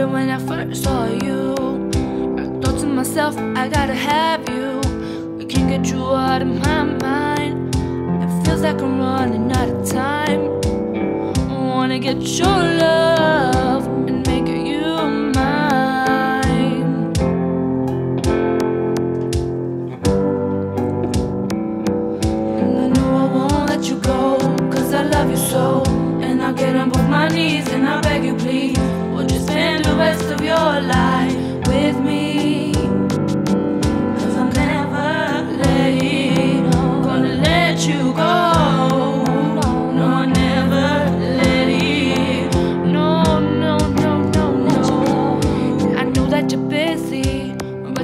I first saw you. I thought to myself, I gotta have you. I can't get you out of my mind. It feels like I'm running out of time. I wanna get your love and make you mine. And I know I won't let you go, cause I love you so. And I'll get on both my knees and I'll beg you, please.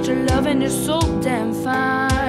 Your loving is so damn fine.